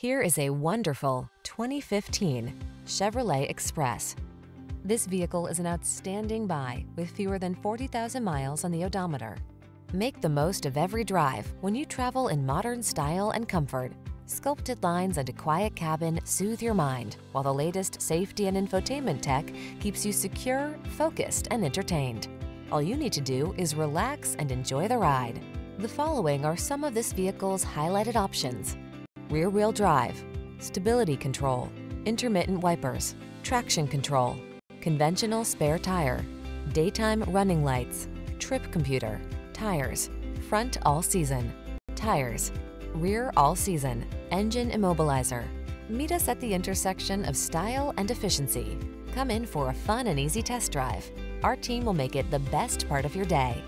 Here is a wonderful 2015 Chevrolet Express. This vehicle is an outstanding buy with fewer than 40,000 miles on the odometer. Make the most of every drive when you travel in modern style and comfort. Sculpted lines and a quiet cabin soothe your mind, while the latest safety and infotainment tech keeps you secure, focused, and entertained. All you need to do is relax and enjoy the ride. The following are some of this vehicle's highlighted options. Rear-wheel drive, stability control, intermittent wipers, traction control, conventional spare tire, daytime running lights, trip computer, tires, front all season, tires, rear all season, engine immobilizer. Meet us at the intersection of style and efficiency. Come in for a fun and easy test drive. Our team will make it the best part of your day.